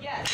Yes.